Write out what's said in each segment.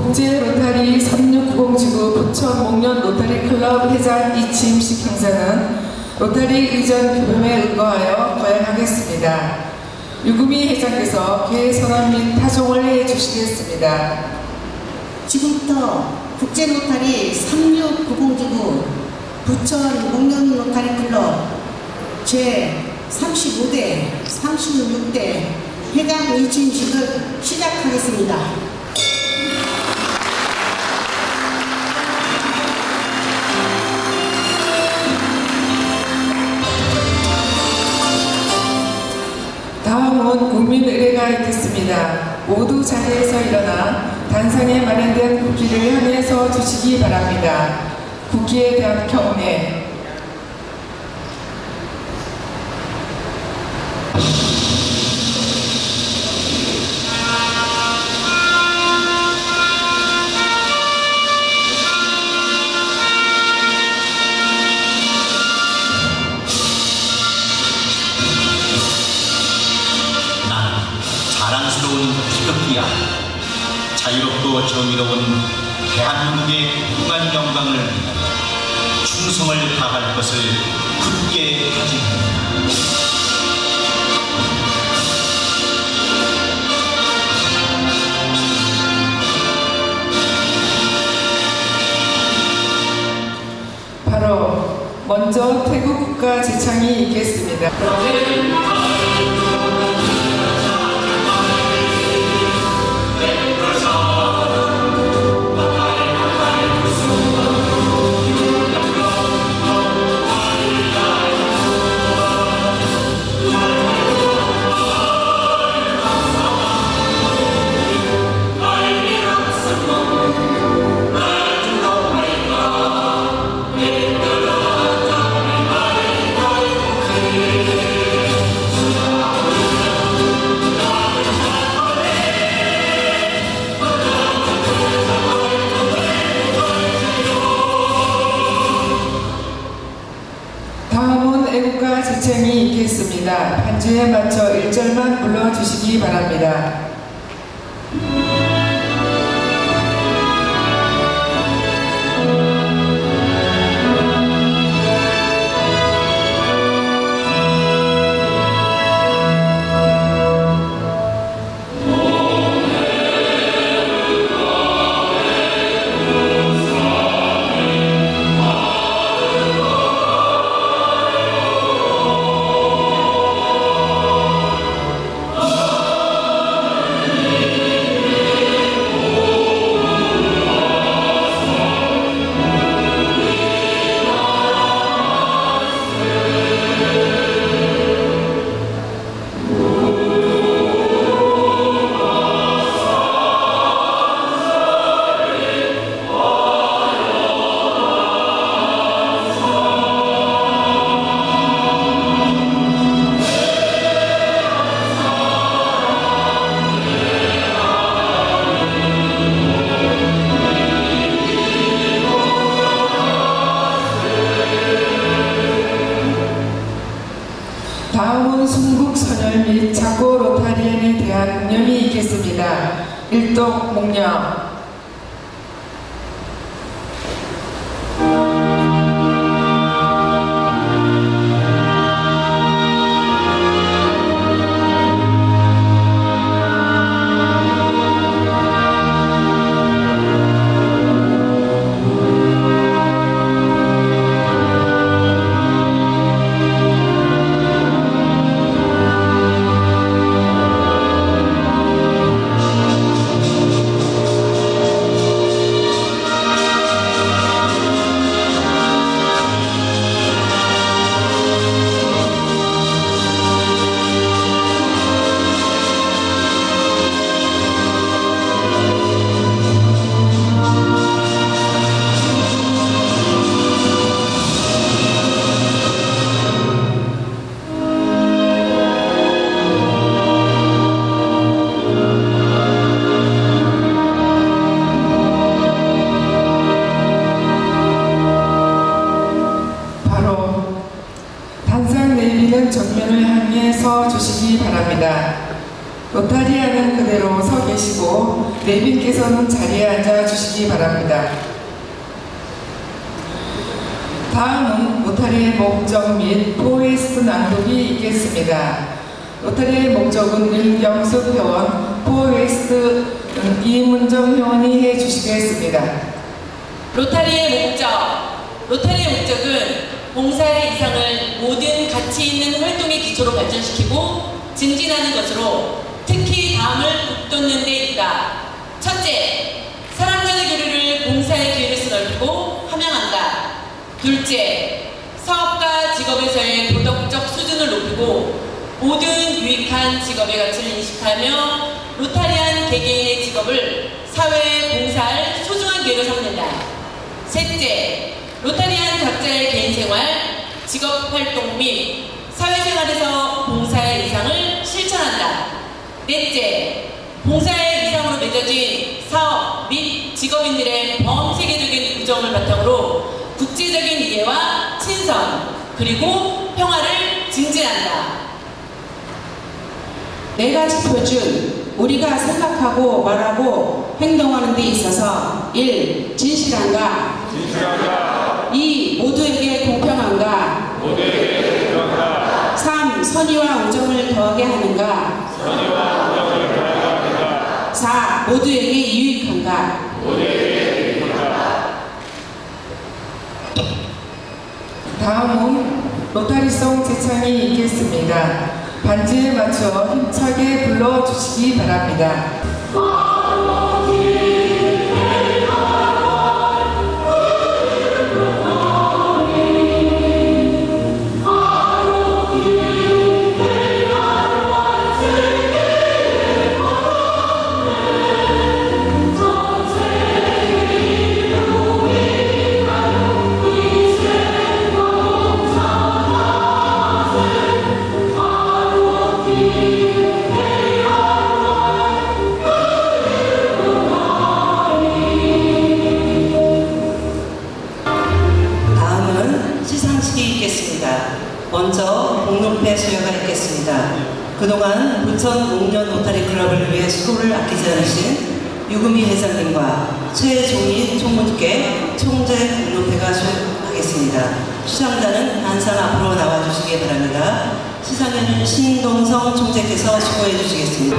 국제 로타리 3690 지구 부천 목련 로타리 클럽 회장 이침식 행사는 로타리 의전 규범에 의거하여 거행하겠습니다. 유금희 회장께서 개회 선언 및 타종을 해주시겠습니다. 지금부터 국제 로타리 3690 지구 부천 목련 로타리 클럽 제 35대, 36대 회장 의진식을 시작하겠습니다. 온 국민 의례가 있겠습니다. 모두 자리에서 일어나 단상에 마련된 국기를 향해서 주시기 바랍니다. 국기에 대한 경례, 정의로운 대한민국의 무한 영광을 충성을 다할 것을 굳게 다짐합니다. 바로 먼저 태국 국가 지창이 있겠습니다. 일독 묵념 주시겠습니다. 로타리의 목적. 로타리의 목적은 봉사의 이상을 모든 가치 있는 활동의 기초로 발전시키고 증진하는 것으로 특히 다음을 북돋는 데 있다. 첫째, 사람 간의 교류를 봉사의 기회를 넓히고 함양한다. 둘째, 사업과 직업에서의 도덕적 수준을 높이고 모든 유익한 직업의 가치를 인식하며 로타리안 개개인의 직업을 사회에 봉사할 소중한 기회로 삼는다. 셋째, 로타리안 각자의 개인 생활, 직업 활동 및 사회생활에서 봉사의 이상을 넷째, 봉사의 이상으로 맺어진 사업 및 직업인들의 범세계적인 우정을 바탕으로 국제적인 이해와 친선 그리고 평화를 증진한다. 내가 짚어준 우리가 생각하고 말하고 행동하는 데 있어서 1. 진실한가 2. 모두에게 공평한가 3. 선의와 우정을 더하게 하는가 4. 모두에게 유익한가 다음은 로타리송 제창이 있겠습니다. 반주에 맞춰 힘차게 불러주시기 바랍니다. 수고를 아끼지 않으신 유금희 회장님과 최종희 총무께 총재 공동패가 수여하겠습니다. 수상자는 단상 앞으로 나와주시기 바랍니다. 시상에는 신동성 총재께서 수고해 주시겠습니다.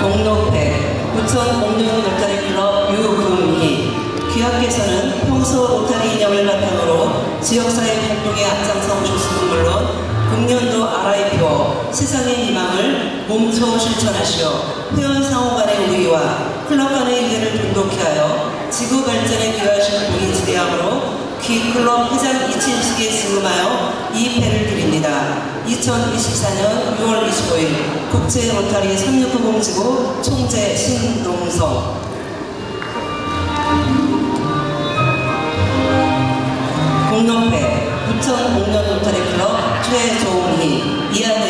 공동패 부천 목련 로타리 클럽 유금희 귀하께서는 평소 로타리 인형을 바탕으로 지역사회 활동에 앞장서 오셨음은 물론 금년도 RIPO 세상의 희망을 몸소 실천하시어 회원 상호 간의 우위와 클럽 간의 유대를 돈독히 하여 지구 발전에 기여하실 분이 지대함으로 귀 클럽 회장 이친식에 승금하여 이 패를 드립니다. 2024년 6월 25일 국제 로타리 3690지구 총재 신동성 공동패 부천 공연 로타리 클럽 최종희 이하 내용은 같습니다.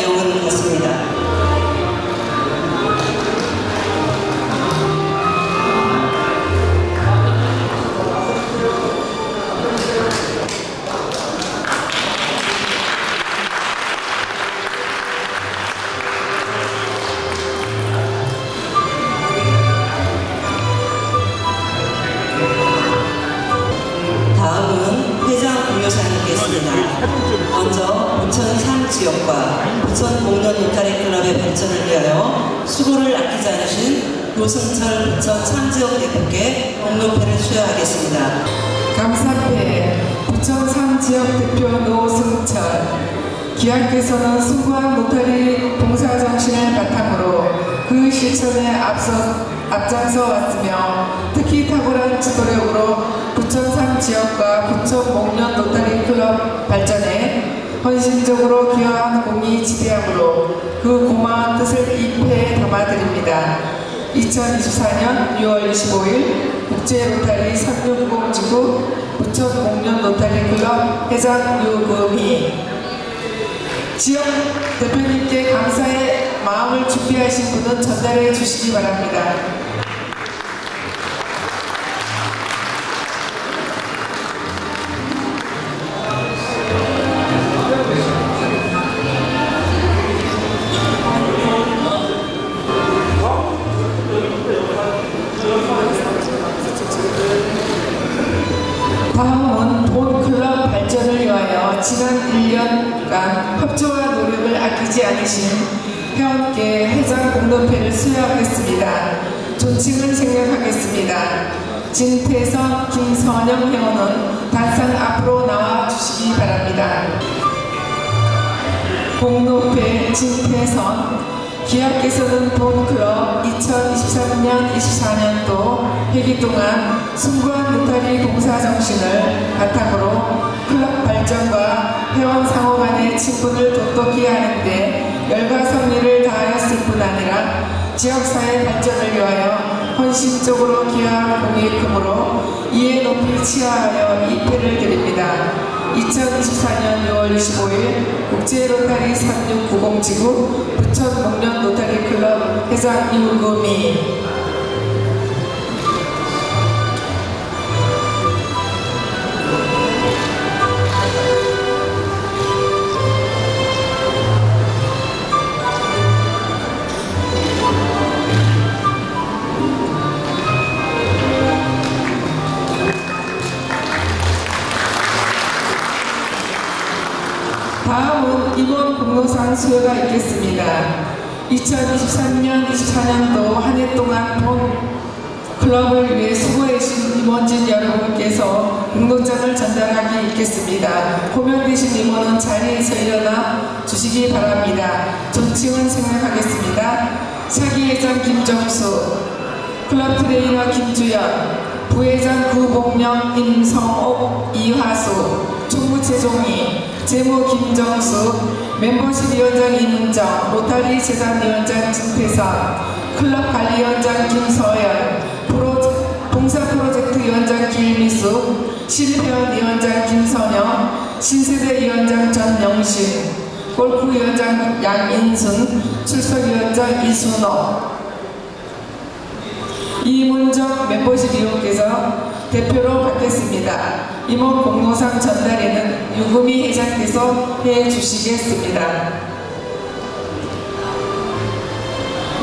수고를 아끼지 않으신 노승철 부천 3지역 대표께 공동패를 수여하겠습니다. 감사패 부천 3지역 대표 노승철 기왕께서는 숭고한 로타리 봉사정신을 바탕으로 그 실천에 앞서 앞장서 왔으며 특히 탁월한 지도력으로 부천 3지역과 부천 목련 로타리 클럽 발전에 헌신적으로 기여한 공이 지대하므로 그 고마운 뜻을 이 패에 담아드립니다. 2024년 6월 25일 국제 로타리 360 지구 부천 목련 로타리 클럽 회장 유금희 지역 대표님께 감사의 마음을 준비하신 분은 전달해 주시기 바랍니다. 공동패를 수여하겠습니다. 존칭을 생략하겠습니다. 진태선, 김선영 회원은 단상 앞으로 나와 주시기 바랍니다. 공동패 진태선 기업께서는 봄클럽 2023년 24년도 회기 동안 숭고한 로타리 봉사 정신을 바탕으로 클럽 발전과 회원 상호 간의 친분을 돈독히 하는데 열과 성의를 다하였을 뿐 아니라 지역사회 발전을 위하여 헌신적으로 기여한 크므로 이에 높이 치하하여 이 패를 드립니다. 2024년 6월 25일 국제 로타리 3690 지구 부천 목련 로타리 클럽 회장 유금희 다음은 임원 공로상 수여가 있겠습니다. 2023년, 24년도 한 해 동안 본 클럽을 위해 수고해주신 임원진 여러분께서 공로장을 전달하기 있겠습니다. 호명되신 임원은 자리에서 일어나 주시기 바랍니다. 존칭은 생략하겠습니다. 차기회장 김정수, 클럽 트레이너 김주연, 부회장 구봉령, 임성옥, 이화수, 최종희, 재무 김정수, 멤버십 위원장 이문정, 로타리 재단위원장 진태선, 클럽 관리위원장 김서연, 프로, 봉사 프로젝트 위원장 길미수, 실회원 위원장 김선영, 신세대 위원장 전영신, 골프 위원장 양인순, 출석 위원장 이순호, 이문정 멤버십 위원께서 대표로 받겠습니다. 임원 공로상 전달에는 유금희 회장께서 해 주시겠습니다.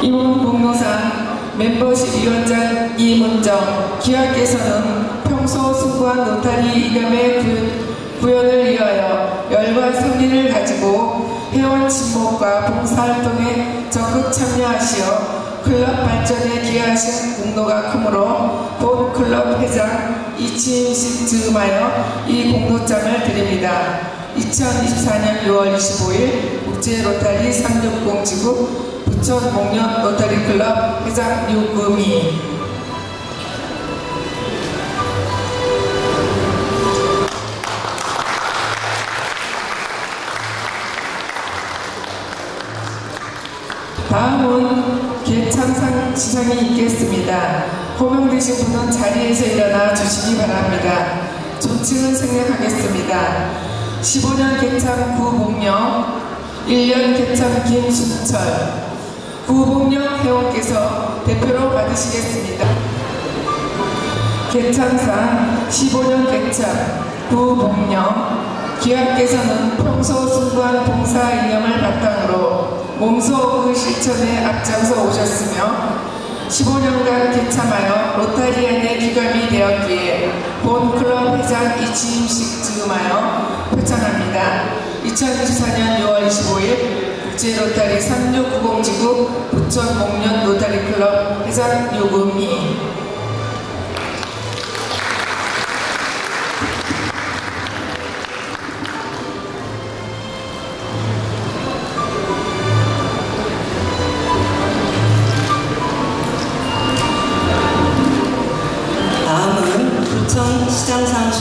임원 공로상 멤버십 위원장 이문정 기왕께서는 평소 수고한 노타리 이감의 구- 구현을 위하여 열과 성의를 가지고 회원 친목과 봉사활동에 적극 참여하시어 클럽 발전에 기여하신 공로가 크므로 본 클럽 회장 이치임식 즈음하여 이 공로장을 드립니다. 2024년 6월 25일 국제 로타리 360 지구 부천 목련 로타리 클럽 회장 유금희 다음은 개창상 시상이 있겠습니다. 호명되신 분은 자리에서 일어나 주시기 바랍니다. 존칭은 생략하겠습니다. 15년 개창 구봉령, 1년 개창 김순철, 구봉령 회원께서 대표로 받으시겠습니다. 개창상 15년 개창 구봉령 기왕께서는 평소 순수한 봉사 이념을 바탕으로 몸소 그 실천에 앞장서 오셨으며 15년간 개참하여 로타리안의 기감이 되었기에 본 클럽 회장 이치임식 즈음하여 표창합니다. 2024년 6월 25일 국제 로타리 3690 지구 부천 목련 로타리 클럽 회장 요금이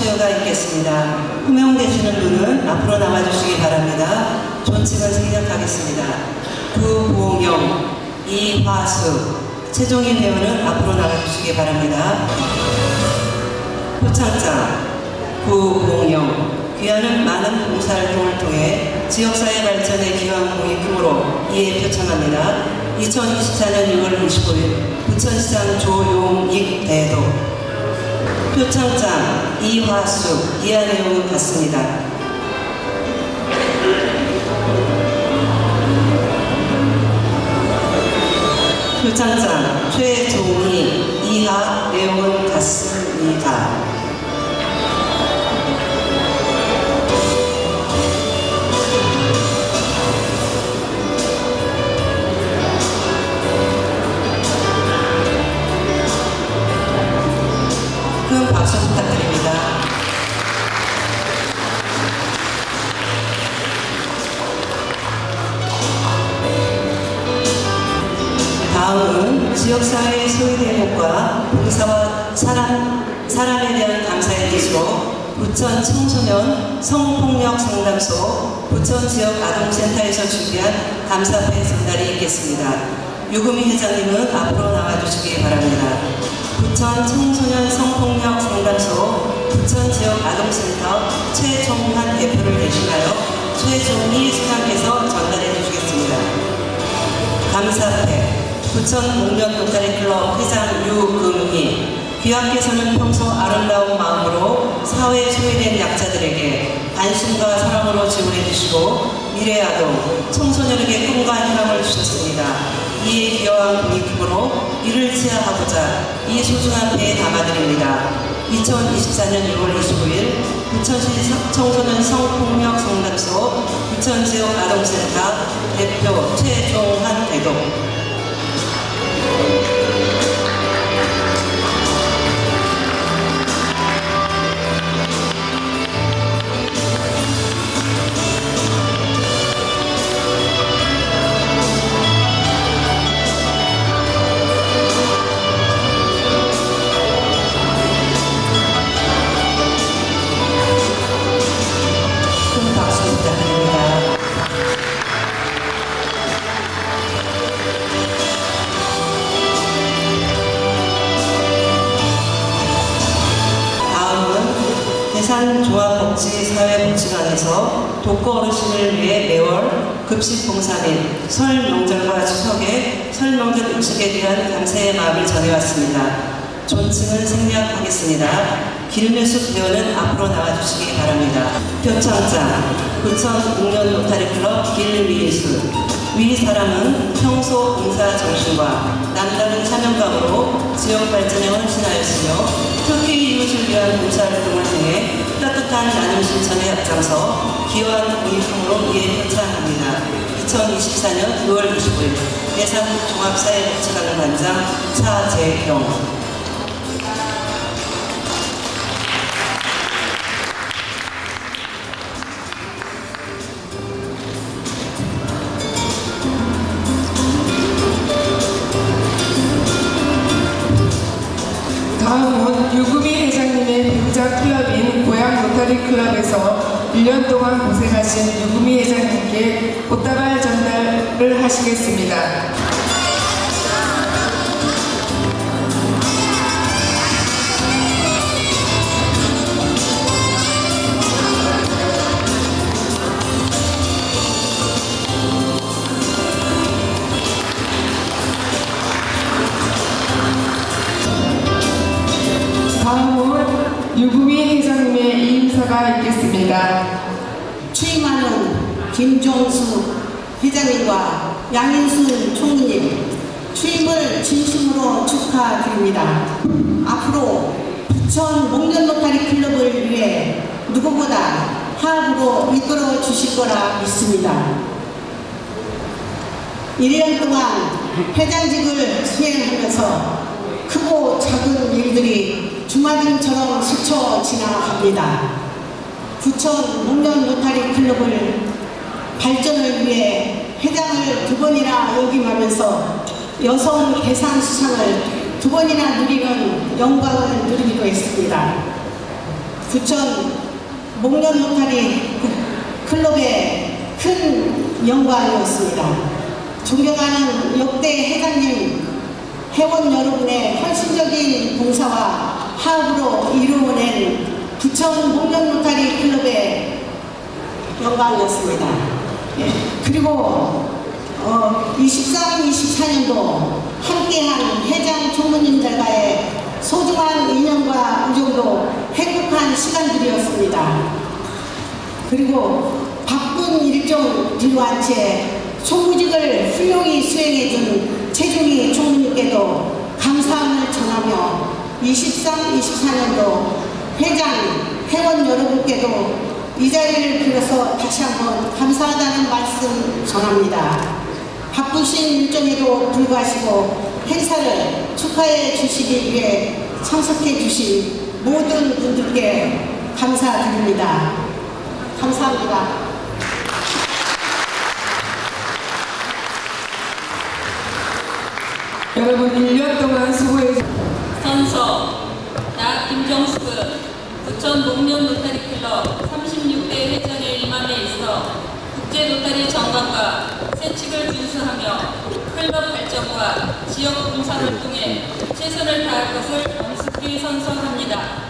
수여가 있겠습니다. 호명되시는 분은 앞으로 나와주시기 바랍니다. 존칭을 생략하겠습니다. 구보경, 이화수, 최종인 회원은 앞으로 나와주시기 바랍니다. 표창장, 구봉영, 귀하는 많은 봉사활동을 통해 지역사회 발전에 기여한 크므로 이에 표창합니다. 2024년 6월 25일 부천시장 조용익 대도 표창장 이화수 이하내용 같습니다. 표창장 최종희 이하 내용은 같습니다. 지역사회의 소외대목과 봉사와 사람, 사람에 대한 감사의 뜻으로 부천 청소년 성폭력 상담소 부천 지역 아동센터에서 준비한 감사패 전달이 있겠습니다. 유금희 회장님은 앞으로 나와주시기 바랍니다. 부천 청소년 성폭력 상담소 부천 지역 아동센터 최종환 대표를 대신하여 최종희 수장께서 전달해 주시겠습니다. 감사패 부천 목련 로타리 클럽 회장 유금희 귀하께서는 평소 아름다운 마음으로 사회에 소외된 약자들에게 관심과 사랑으로 지원해 주시고 미래아동, 청소년에게 꿈과 희망을 주셨습니다. 이에 기여한 공익금으로 이를 치하하고자 이 소중한 배에 담아드립니다. 2024년 6월 25일 부천시 청소년 성폭력 상담소 부천지역 아동센터 대표 최종환 대동 지사회복지관에서 독거 어르신을 위해 매월 급식 봉사 및설 명절과 추석에 설 명절 음식에 대한 감사의 마음을 전해왔습니다. 존칭을 생략하겠습니다. 기름의숲 대원은 앞으로 나와주시기 바랍니다. 표창장 부천 공연 로타리 클럽 길위예수 위 사람은 평소 봉사 정신과 남다른 사명감으로 지역 발전에 헌신하였으며 특히 이웃을 위한 봉사활동을 통해 따뜻한 나눔 실천에 앞장서 기여한 공익품으로 이에 표창합니다. 2024년 6월 25일 예산 종합사회복지관 관장 차재경 로타리 클럽에서 1년 동안 고생하신 유금희 회장님께 꽃다발 전달을 하시겠습니다. 임하는 김종수 회장님과 양인순 총리님 취임을 진심으로 축하드립니다. 앞으로 부천 목련 로타리 클럽을 위해 누구보다 화합으로 이끌어 주실 거라 믿습니다. 1년 동안 회장직을 수행하면서 크고 작은 일들이 주마등처럼 스쳐 지나갑니다. 부천 목련 로타리 클럽을 발전을 위해 회장을 두 번이나 역임하면서 여성 대상 수상을 두 번이나 누리는 영광을 누리기도 했습니다. 부천 목련 로타리 클럽의 큰 영광이었습니다. 존경하는 역대 회장님, 회원 여러분의 헌신적인 봉사와 화합으로 이루어낸 부천 목련 로타리 클럽의 영광이었습니다. 예, 그리고 어, 23, 24년도 함께한 회장 총무님들과의 소중한 인연과 우정도 행복한 시간들이었습니다. 그리고 바쁜 일정 뒤로한 채 총무직을 훌륭히 수행해준 최종희 총무님께도 감사함을 전하며 23, 24년도 회장, 회원 여러분께도 이 자리를 빌어서 다시 한번 감사하다는 말씀 전합니다. 바쁘신 일정에도 불구하시고 행사를 축하해 주시기 위해 참석해 주신 모든 분들께 감사드립니다. 감사합니다. 여러분 1년 동안 수고해 주 선서 나 김정숙은 부천 목련 로타리 클럽 36대 회장의 임함에 있어 국제 로타리 정관과 세칙을 준수하며 클럽 발전과 지역 봉사 활동에 최선을 다할 것을 엄숙히 선서합니다.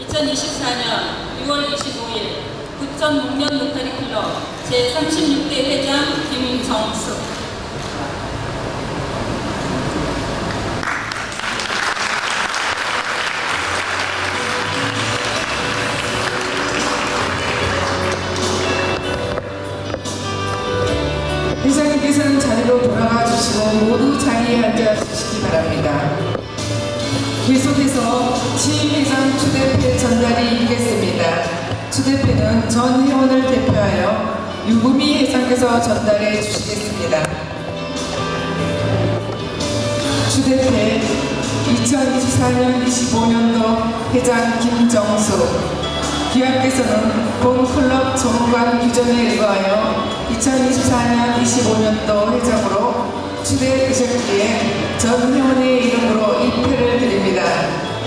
2024년 6월 25일 부천 목련 로타리 클럽 제36대 회장 김정숙 전 회원을 대표하여 유구미 회장께서 전달해 주시겠습니다. 추대패 2024년 25년도 회장 김정수 기업께서는 본 클럽 정관 규정에 의거하여 2024년 25년도 회장으로 추대되셨기에 전 회원의 이름으로 입회를 드립니다.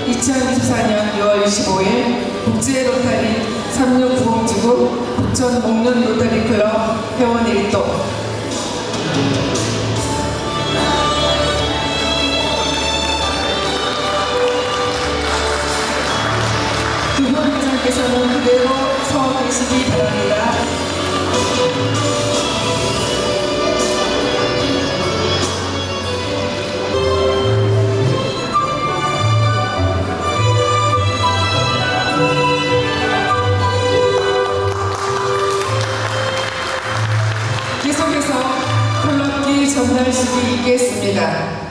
2024년 6월 25일 국제 로타리 3690지구 부천 목련 로타리 클럽 회원 일동 두분 회장께서는 그대로 서 계시기 바랍니다. 콜럭기 전달식이 있겠습니다.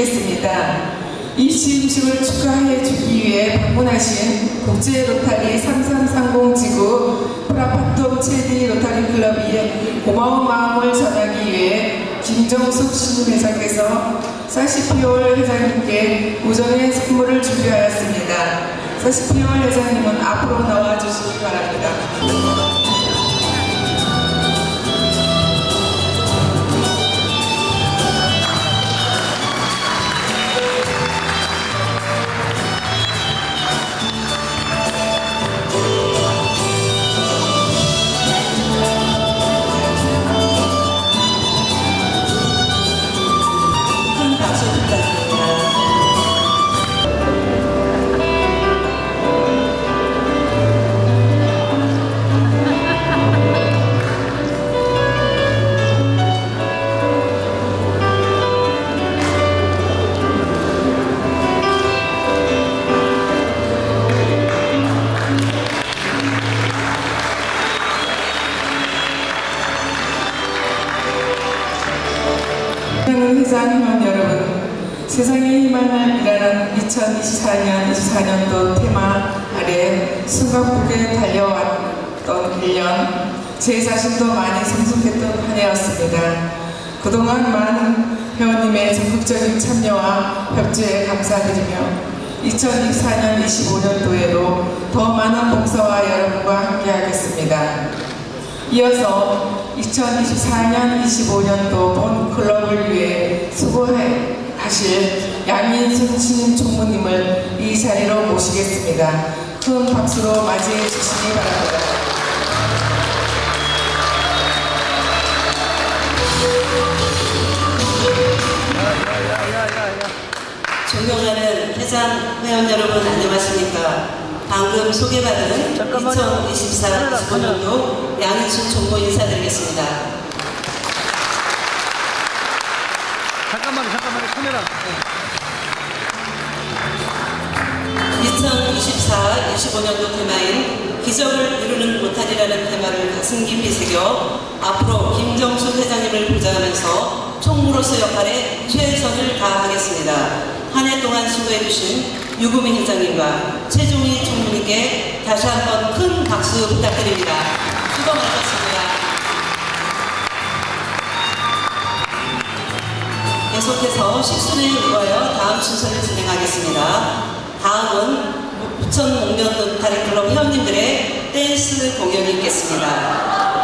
있겠습니다. 이 시음식을 축하해 주기 위해 방문하신 국제 로타리 3330 지구 프라파톰 체디 로타리 클럽에 고마운 마음을 전하기 위해 김정숙 신회장께서 사시피올 회장님께 우정의 선물을 준비하였습니다. 사시피올 회장님은 앞으로 나와 주시기 바랍니다. 세상의 희망을 일하는 2024년 24년도 테마 아래 숨가쁘게 달려왔던 1년, 제 자신도 많이 성숙했던 한 해였습니다. 그동안 많은 회원님의 적극적인 참여와 협조에 감사드리며 2024년 25년도에도 더 많은 봉사와 여러분과 함께하겠습니다. 이어서 2024년 25년도 본 클럽을 위해 수고 하실 양인순 신임 총무님을 이 자리로 모시겠습니다. 큰 박수로 맞이해 주시기 바랍니다. 존경하는 회장 회원 여러분 안녕하십니까? 방금 소개받은 2024 25년도 양인순 총무 인사드리겠습니다. 잠깐만요, 카메라. 2024, 25년도 테마인 기적을 이루는 못하리라는 테마를 가슴 깊이 새겨 앞으로 김정수 회장님을 보좌하면서 총무로서 역할에 최선을 다하겠습니다. 한 해 동안 수고해주신 유구민 회장님과 최종희 총무님께 다시 한번 큰 박수 부탁드립니다. 수고 많으셨습니다. 계속해서 실순에 의하여 다음 순서를 진행하겠습니다. 다음은 부천 목련 노타리 클럽 회원님들의 댄스 공연이 있겠습니다.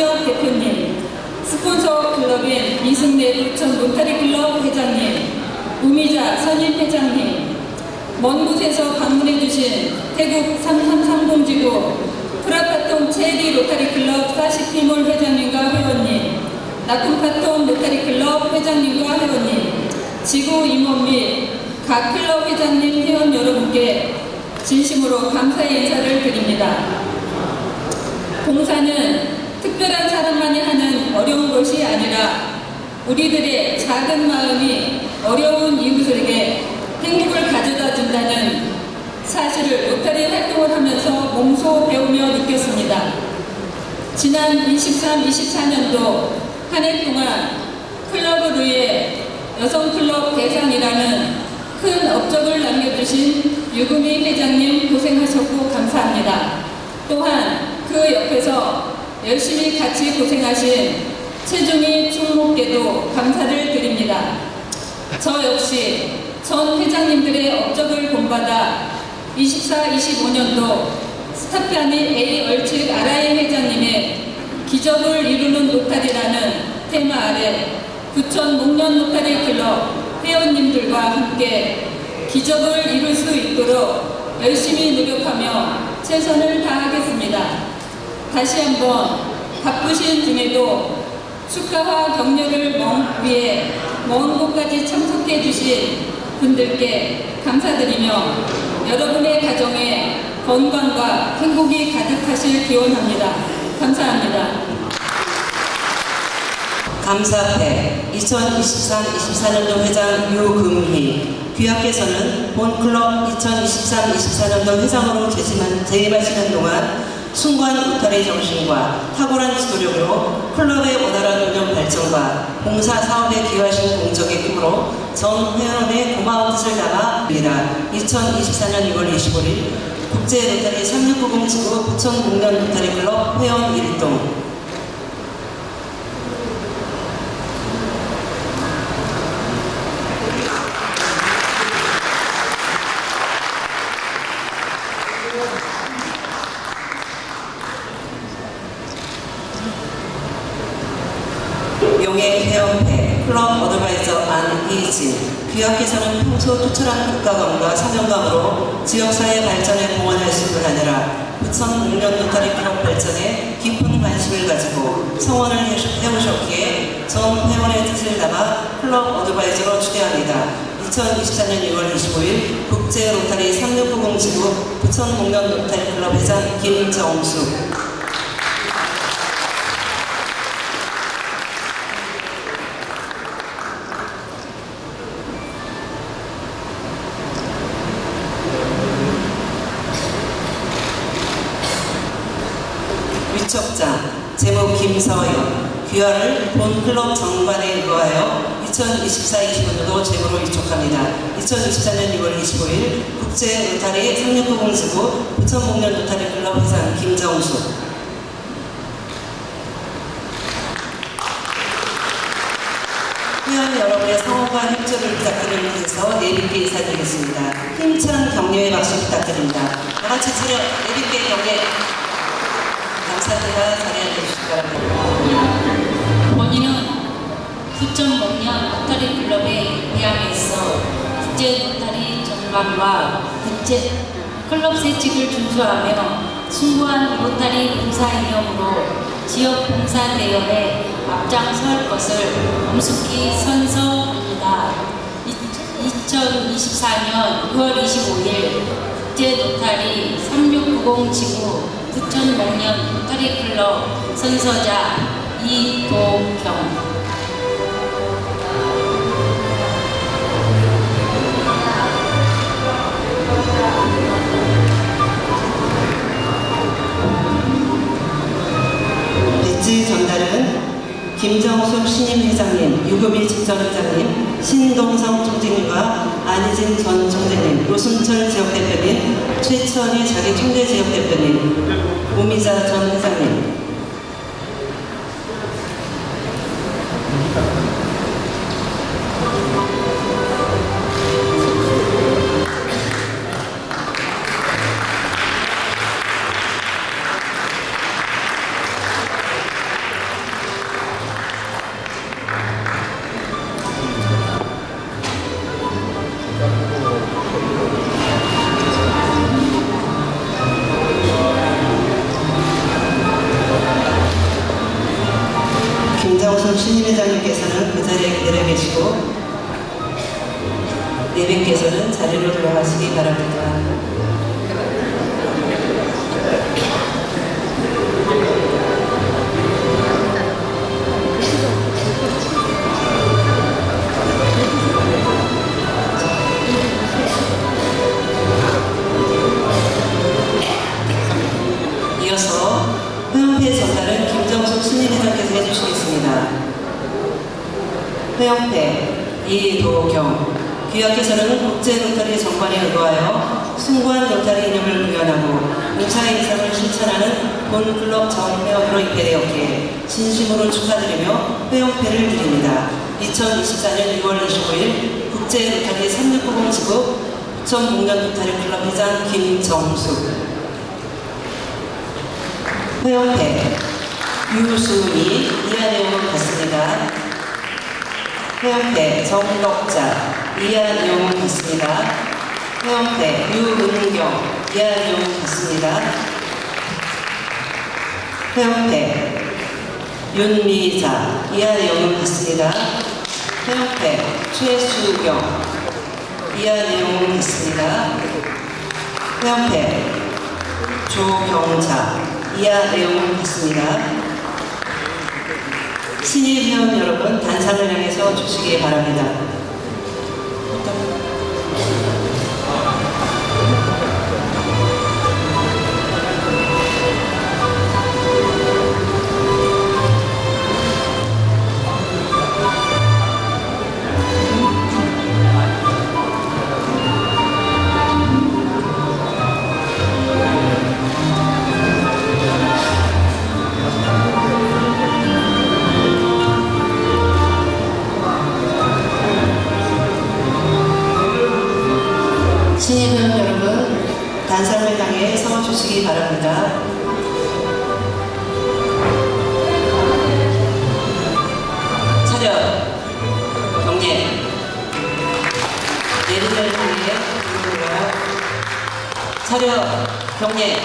삼지역 대표님, 스폰서 클럽인 이승래 부천 로타리 클럽 회장님, 우미자 선임 회장님, 먼 곳에서 방문해주신 태국 3330지구 프라파톤 체리 로타리 클럽 사시피몰 회장님과 회원님, 나쿤파톤 로타리 클럽 회장님과 회원님, 지구 임원 및 각 클럽 회장님 회원 여러분께 진심으로 감사의 인사를 드립니다. 봉사는 특별한 사람만이 하는 어려운 것이 아니라 우리들의 작은 마음이 어려운 이웃에게 행복을 가져다 준다는 사실을 로타리 활동을 하면서 몸소 배우며 느꼈습니다. 지난 23, 24년도 한 해 동안 클럽을 위해 여성 클럽 대상이라는 큰 업적을 남겨주신 유금희 회장님 고생하셨고 감사합니다. 또한 그 옆에서 열심히 같이 고생하신 최종희 총무께도 감사를 드립니다. 저 역시 전 회장님들의 업적을 본받아 24, 25년도 스테파니 A 얼칙 RI 회장님의 기적을 이루는 로타리라는 테마 아래 부천 목련 로타리 클럽 회원님들과 함께 기적을 이룰 수 있도록 열심히 노력하며 최선을 다하겠습니다. 다시 한번 바쁘신 중에도 축하와 격려를 멍- 위해 먼 곳까지 참석해 주신 분들께 감사드리며 여러분의 가정에 건강과 행복이 가득하실 기원합니다. 감사합니다. 감사패 2023-24년도 회장 유금희 귀하께서는 본클럽 2023-24년도 회장으로 재임하- 재임하시는 동안 숭고한 로타리 정신과 탁월한 지도력으로 클럽의 원활한 운영 발전과 봉사 사업에 기여하신 공적의 힘으로 전 회원의 고마운 뜻을 담아입니다. 2024년 6월 25일 국제 로타리 3690 지구 부천 목련 로타리 클럽 회원 1동 용의 회원회 클럽 안희진 귀하께서는 평소 투철한 국가관과 사명감으로 지역사회 발전에 공헌하실 뿐 아니라 부천 목련 로타리 클럽 발전에 깊은 관심을 가지고 성원을 해- 해오셨기에 전 회원의 뜻을 담아 클럽 advisor로 추대합니다. 2024년 6월 25일 국제 로타리 3690 지구 부천 목련 로타리 클럽 회장 김정숙 위촉장 제목 귀하를 본클럽 정관에 의거하여 2024-25년도 제보로 위촉합니다. 2024년 6월 25일 국제 로타리 3690 지구 부천목련 로타리 클럽 회장 김정수 회원 여러분의 성원과 협조를 부탁드리는 뜻에서 내립게 인사드리겠습니다. 힘찬 격려의 박수 부탁드립니다. 다 같이 차려 내립게 격려 감사합니다. 자리에 앉아주시기 바랍니다. 본인은 부천 목련 로타리 클럽에 대항해서 국제 로타리 정관과 국제 클럽 세칙을 준수하며 숭고한 로타리 봉사 이념으로 지역 봉사 대업에 앞장설 것을 엄숙히 선서합니다. 2024년 6월 25일 국제 로타리 3690 지구 부천 목련 로타리 클럽 선서자 이동경. 배지 전달은 김정숙 신임 회장님, 유금일 직전 회장님, 신동성 총재님과 안희진 전 총재님, 노순철 지역대표님, 최천희 자기 총재 지역대표님, 오미자 전 회장님, Thank you. 회원패 이도경 귀하께서는 국제 로터리 정관에 의거하여 숭고한 로터리 이념을 구현하고 공사의 이상을 실천하는 본 클럽 전 회원으로 입회되었기에 진심으로 축하드리며 회원패를 드립니다. 2024년 6월 25일 국제 로터리 3690 지구 2006년 로터리 클럽 회장 김정숙 회원패 유수미 이하 내용은 같습니다. 회원패 정덕자 이하 내용은 같습니다. 회원패 유은경 이하 내용은 같습니다. 회원패 윤미자 내용은 같습니다. 회원패 최수경 내용은 같습니다. 회원패 조경자 이하 내용은 같습니다. 신입 회원 여러분 단상을 향해서 주시기 바랍니다. 회원 여러분 단상을 향해 서 주시기 바랍니다. 차렷. 경례. 향해 들어요? 차렷. 경례.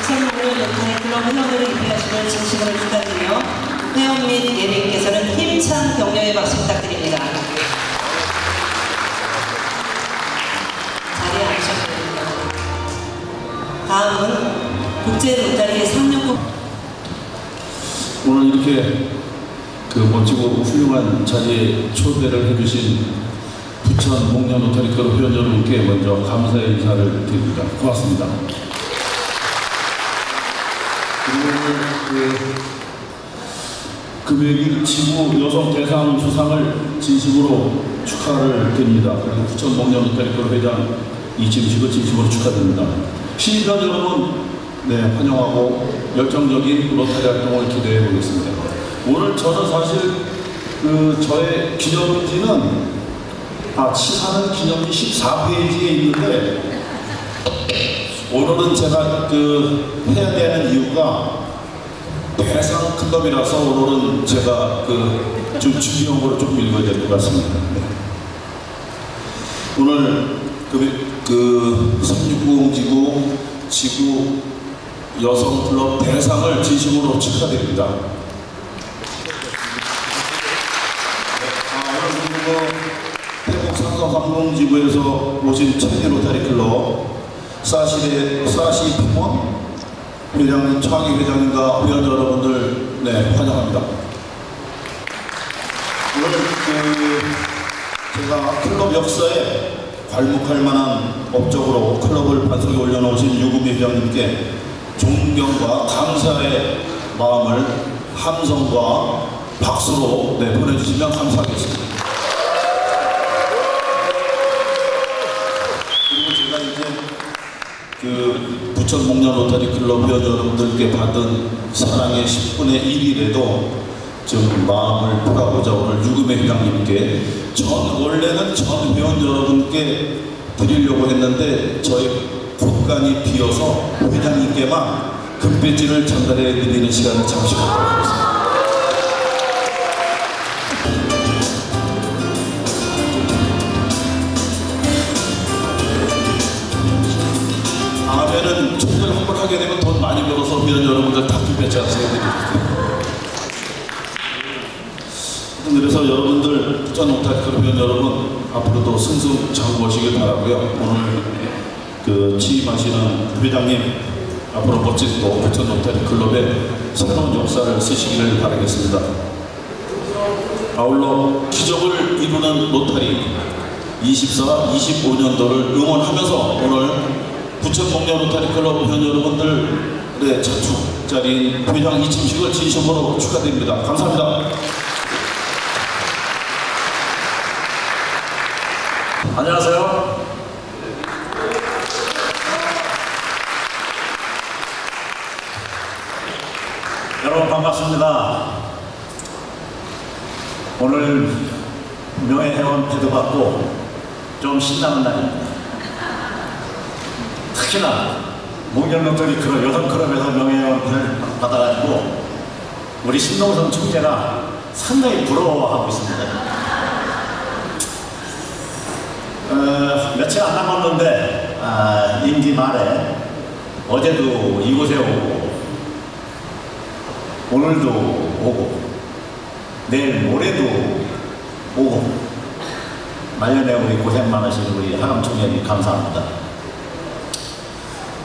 2006년 연탄의 클럽 회원으로 입회하시는 진심으로 축하드리며 회원 및 예비께서는 힘찬 격려의 박수 부탁드립니다. 다음은 국제 로타리 369 오늘 이렇게 그 멋지고 훌륭한 자리에 초대를 해주신 부천 목련 로터리 클럽 회원 여러분께 먼저 감사의 인사를 드립니다. 고맙습니다. 그리고 오늘 그 금요일 지구 여성 대상 수상을 진심으로 축하를 드립니다. 그리고 부천 목련 로터리 클럽 회장 이진식을 진심으로 축하드립니다. 여러분 네, 환영하고 열정적인 로타리 활동을 기대해 보겠습니다. 오늘 저는 사실 그 저의 기념지는 아, 치사는 기념지 14페이지에 있는데 오늘은 제가 그 해야 되는 이유가 대상 클럽이라서 오늘은 제가 그 좀 중요한 거를 좀 읽어야 될 것 같습니다. 네. 오늘 그, 그 3690 지구 지구 여성 클럽 대상을 진심으로 축하드립니다. 아, 태국 상성 항공지구에서 오신 최대 로타리 클럽 사시의 사시 피몬 회장님, 차기 회장님과 회원 여러분들 네 환영합니다. 오늘 그 제가 클럽 역사에 괄목할 만한 업적으로 클럽을 반석에 올려놓으신 유구미 회장님께 존경과 감사의 마음을 함성과 박수로 네, 보내주시면 감사하겠습니다. 그리고 제가 이제 그 부천 목련 로타리 클럽 회원 여러분들께 받은 사랑의 10분의 1이라도 좀 마음을 풀어보자 오늘 유금의 회장님께 전 원래는 전 회원 여러분께 드리려고 했는데 저희 곳간이 비어서 회장님께만 금배지를 전달해 드리는 시간을 잠시 갖도록 하겠습니다. 그래서 여러분들 부천 회원 여러분 앞으로도 승승장구하시길 바라고요. 오늘 그 취임하시는 회장님 앞으로 멋진 또 부천 오타리 클럽의 새로운 역사를 쓰시기를 바라겠습니다. 아울러 기적을 이루는 로타리 24, 25년도를 응원하면서 오늘 부천 목련 로타리 클럽 회원 여러분들의 자축 자리인 회장 이침식을 진심으로 축하드립니다. 감사합니다. 안녕하세요. 여러분 반갑습니다. 오늘 명예회원 패드 받고 좀 신나는 날입니다. 특히나 목련로터리 클럽 여성 클럽에서 명예회원을 받아가지고 우리 신동선 총재가 상당히 부러워하고 있습니다. 어, 며칠 안 남았는데 아, 임기 말에 어제도 이곳에 오고 오늘도 오고 내일 모레도 오고 말년에 우리 고생 많으신 우리 하남 총장님 감사합니다.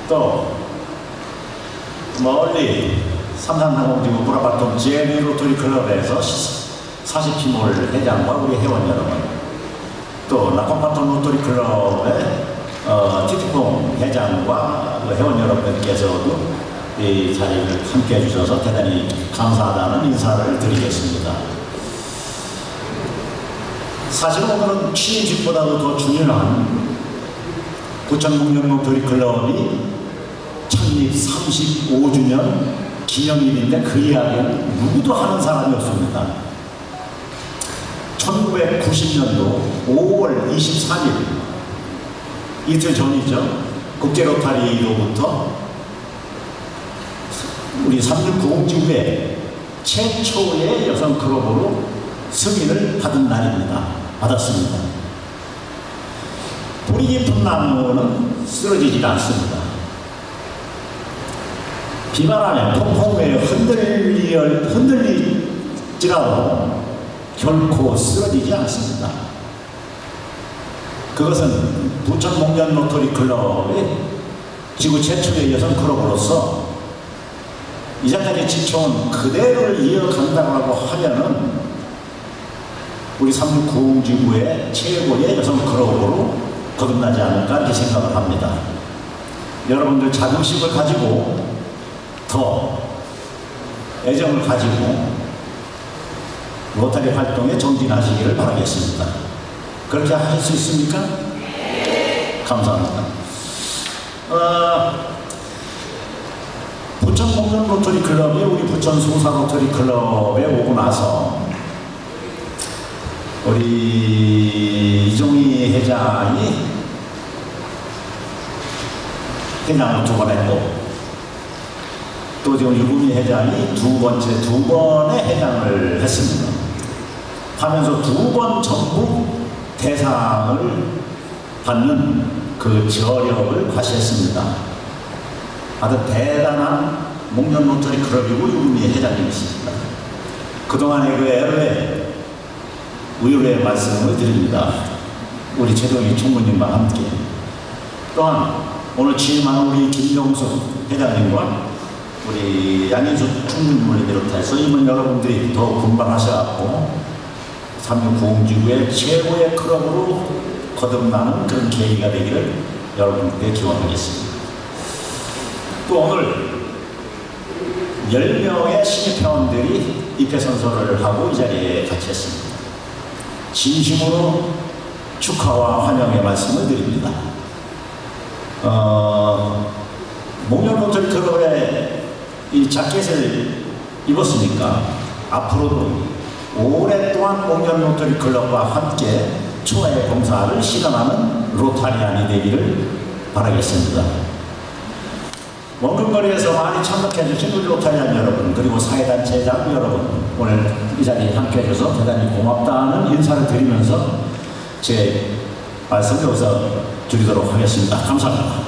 또 멀리 삼산항공지구 브라바톤 제리 로터리 클럽에서 40팀홀 회장과 우리 회원 여러분 또 라콘파톤 로터리 클럽의 어, 티티퐁 회장과 그 회원 여러분께서도 이 자리를 함께 해주셔서 대단히 감사하다는 인사를 드리겠습니다. 사실 오늘은 취임식보다도 더 중요한 부천목련 로터리 클럽이 창립 35주년 기념일인데 그 이야기는 누구도 하는 사람이 없습니다. 1990년도 5월 23일 이틀 전이죠. 국제로타리로부터 우리 369지구의 최초의 여성 클럽으로 승인을 받은 날입니다. 받았습니다. 뿌리 깊은 나무는 쓰러지지 않습니다. 비바람에 폭풍에 흔들리, 흔들리지라도 결코 쓰러지지 않습니다. 그것은 부천 목련 로터리 클럽의 지구 최초의 여성 클럽으로서 이제까지 지켜온 그대로를 이어간다고 하면은 우리 369지구의 최고의 여성 클럽으로 거듭나지 않을까 이렇게 생각을 합니다. 여러분들 자긍심을 가지고 더 애정을 가지고 로타리 활동에 정진하시기를 바라겠습니다. 그렇게 하실 수 있습니까? 감사합니다. 어, 부천 목련 로터리 클럽이 우리 부천 소사 로터리 클럽에 오고 나서 우리 이종희 회장이 회장을 두 번 했고 또 지금 유금희 회장이 두 번째 두 번의 회장을 했습니다. 하면서 두 번 전국 대상을 받는 그 저력을 과시했습니다. 아주 대단한 목련 로터리 클럽이고 유금희 회장님이십니다. 그동안의 그 애로에 의뢰의 말씀을 드립니다. 우리 최동희 총무님과 함께 또한 오늘 취임한 우리 김영숙 회장님과 우리 양인수 총무님을 비롯해서 이번 여러분들이 더 분발하셔갖고 3690지구의 최고의 클럽으로 거듭나는 그런 계기가 되기를 여러분께 기원하겠습니다. 또 오늘 10명의 신입 회원들이 입회 선서를 하고 이 자리에 같이 했습니다. 진심으로 축하와 환영의 말씀을 드립니다. 어, 목련 로터리 클럽에 이 자켓을 입었으니까 앞으로도 오랫동안 목련 로터리 클럽과 함께 초의 봉사를 실현하는 로타리안이 되기를 바라겠습니다. 원근거리에서 많이 참석해 주신 우리 로타리안 여러분 그리고 사회단체장 여러분 오늘 이 자리에 함께해줘서 대단히 고맙다는 인사를 드리면서 제 말씀 여기서 드리도록 하겠습니다. 감사합니다.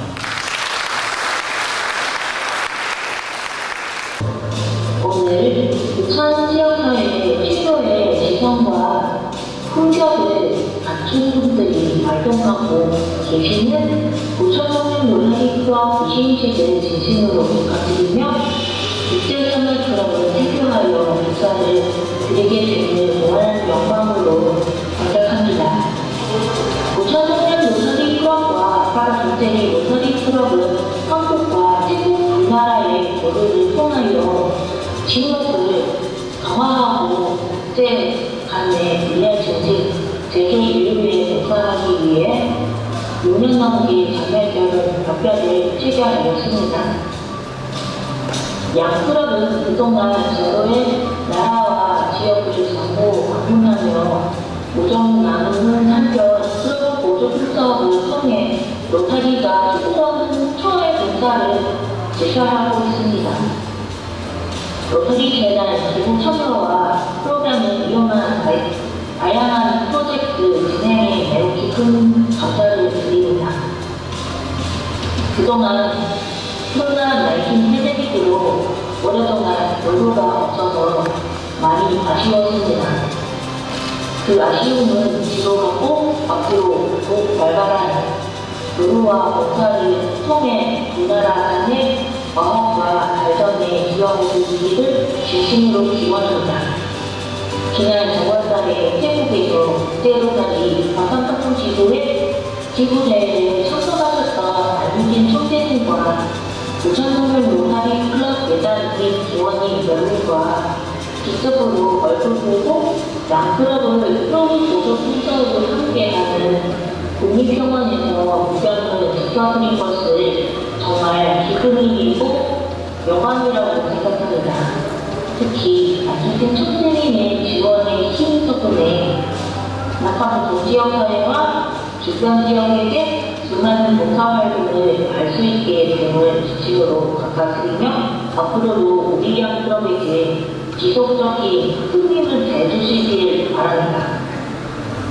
갖춘 분들이 활동하고 계시는 부천동행 논란이과 이행체를 진심으로 축하드리며 국제선을 클럽을 대표하여 인사를 드리게 되는 무한 영광으로 생각합니다. 부천동행 로터리 클럽과 파라솔테리 로터리 클럽은 한국과 태국 두 나라의 교류를 통하여 지역을 강화하고 국제 간의 6년 넘게 자매결 협약을 체결하였습니다. 양 클럽은 그동안 서로의 나라와 지역을 상호 방문하며 우정 나누는 한편 클럽 보조 분석을 통해 로타리가 특수한 초의 봉사를 제시하고 있습니다. 로터리 재단 기부 참여와 프로그램을 이용한 다- 다양한 프로젝트 진행에 매우 깊은 감사를 드립니다. 그동안 코로나19 팬데믹으로 오랫동안 여유가 없어서 많이 아쉬웠습니다. 그 아쉬움은 지속하고 앞으로 더욱 발발한 노루와 목사를 통해 우리나라 간의 과학과 발전에 기여하기를 진심으로 기원합니다. 지난 정월달에 태국에서 국제로다리 과산탁품 지구에 지구대회에 참석하셨던 안유진 총재님과 부천동물 로타리 클럽 예단 및 기원님 여러분과 직접으로 얼굴 보고 양클럽을 프로미 보조 순서로 함께하는 국립병원에서 무견을 지켜드린 것을 정말 기쁨이 있고 영광이라고 생각합니다. 특히 같은 촌생님의 지원의 신속도에 낙하산 도시형사회와 주변 지역에게 수많은 봉사활동을 할 수 있게 되는 지식으로 가깝으며 앞으로도 우리 양수업에게 지속적인 흥미를 내주시길 바랍니다.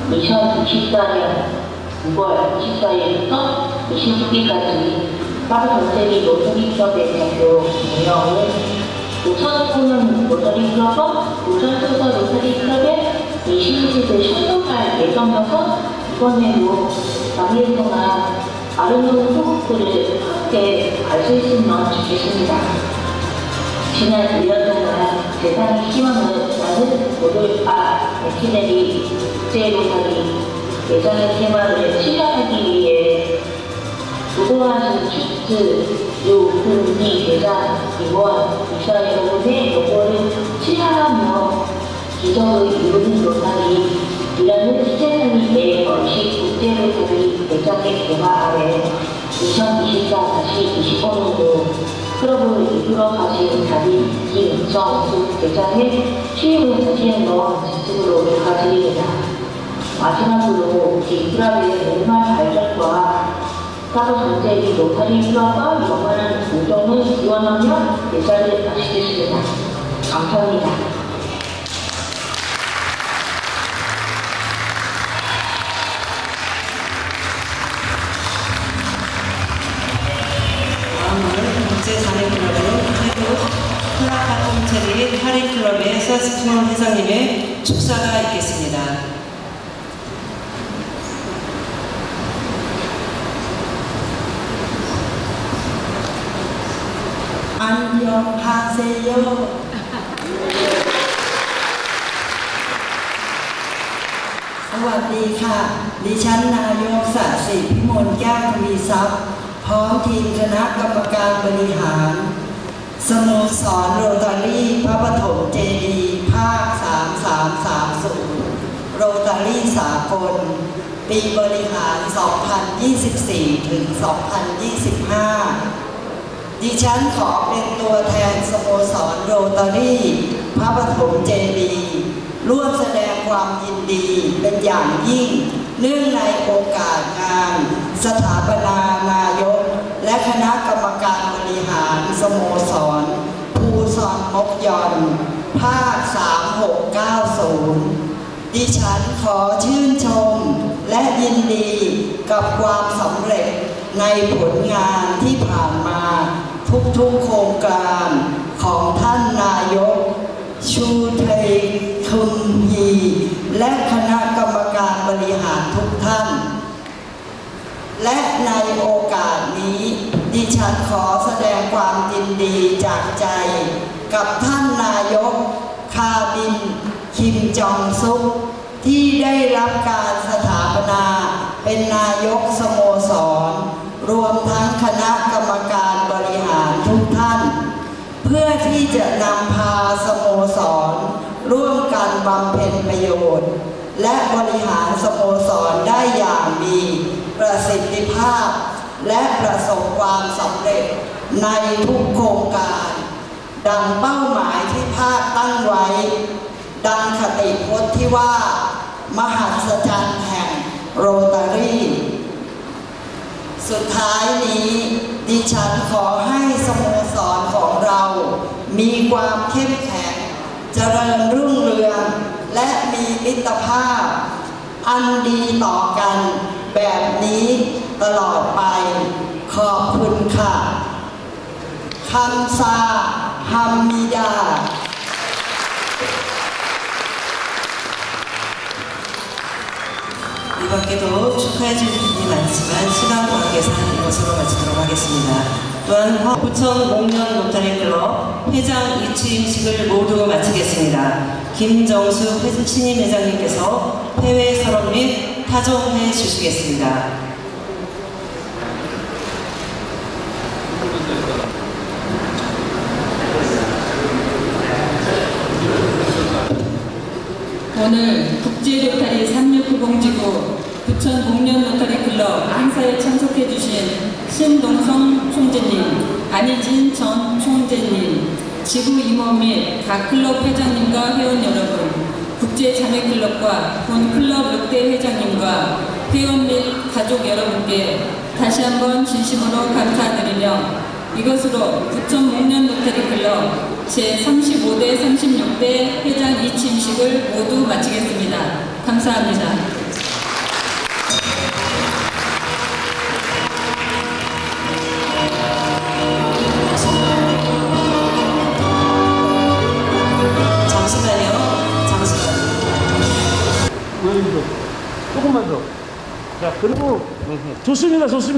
2024년 9월 24일부터 26일까지 파리 전세기 노동인협의 대표 운영을 5천원권은 모서리 클럽과 오전소서 로터리 클럽에 26일 신동갈 예정이어서 이번에 뭐 남일 동안 아름다운 소극들을 함께 갈수 있으면 좋겠습니다. 지난 1년 동안 세상의 희망을 나는 모두 아, 에키네리 국제로터리 예전의 개발을 실현하기 위해 무고하신 주스, 요금리 대장, 임원, 이사 여러분의 요구를 실현하며 기적을 이루는 로타리 이라는 시제선임의 원식 국제로타리 대장의 대화 아래 2024-25년도 클럽을 이끌어 가신 다빈 김정수 대장의 취임을 다시 한번 진심으로 축하드립니다. 마지막으로 이 클럽의 정말 발전과 사도 전체의 로타리 클럽과 영원한 우정을 기원하며 예자를 마치겠습니다. 감사합니다. 축사가 있겠습니다. อันยองพาเซโยสวัสดีค่ะ ดิฉันนายกสัสิพิมลแก้วทวีทรัพย์ พร้อมทีมคณะกรรมการบริหาร สโมสรโรตารี่พระปฐมเจดีภาค 3330 โรตารี่สากล ปีบริหาร 2024 ถึง 2025 ดิฉันขอเป็นตัวแทนสโมสรโรตารี่ พระปฐมเจดีร่วมแสดงความยินดีเป็นอย่างยิ่ง เนื่องในโอกาสงาน สถาปนานายก และคณะกรรมการบริหารสโมสร ภูซอนมกยอนภาค 3690 ดิฉันขอชื่นชม และยินดีกับความสำเร็จในผลงานที่ผ่านมา ทุกๆโครงการของท่านนายก ชูเทยคุมฮีและคณะกรรมการบริหารทุกท่าน และในโอกาสนี้ ดิฉันขอแสดงความยินดีจากใจ กับท่านนายก คาบิน คิมจองซุกที่ได้รับการสถาปนา เป็นนายกสโมสร รวมทั้งคณะกรรมการ บริหารทุกท่าน เพื่อที่จะนำพาสโมสร ร่วมกันบำเพ็ญประโยชน์ และบริหารสโมสรได้อย่างมี ประสิทธิภาพ และประสบความสำเร็จในทุกโครงการ ดังเป้าหมายที่ภาคตั้งไว้ ดังคติพจน์ที่ว่า มหัศจรรย์แห่งโรตารี่ สุดท้ายนี้ ดิฉันขอให้สโมสรของเรา มีความเข้มแข็ง เจริญรุ่งเรือง และมีมิตรภาพ อันดีต่อกันแบบนี้ตลอดไป ขอบคุณค่ะคำซาฮัมมิดา 이 밖에도 축하해 줄 분이 많지만 시간 관계상 이것으로 마치도록 하겠습니다. 또한 화- 부천 목련 로타리 클럽 회장 이취임식을 모두 마치겠습니다. 김정수 회- 신임 회장님께서 폐회 선언 및 타종해 주시겠습니다. 오늘 국제로타리 3690지구 부천 목련 로타리 클럽 행사에 참석해 주신 신동성 총재님, 안희진 전 총재님, 지구 임원 및 각 클럽 회장님과 회원 여러분, 국제 자매 클럽과 본 클럽 역대 회장님과 회원 및 가족 여러분께 다시 한번 진심으로 감사드리며 이것으로 부천 목련 로타리 클럽 제35대 36대 회장 이침식을 모두 마치겠습니다. 감사합니다. 조금만 더. 자, 그리고 좋습니다, 좋습니다.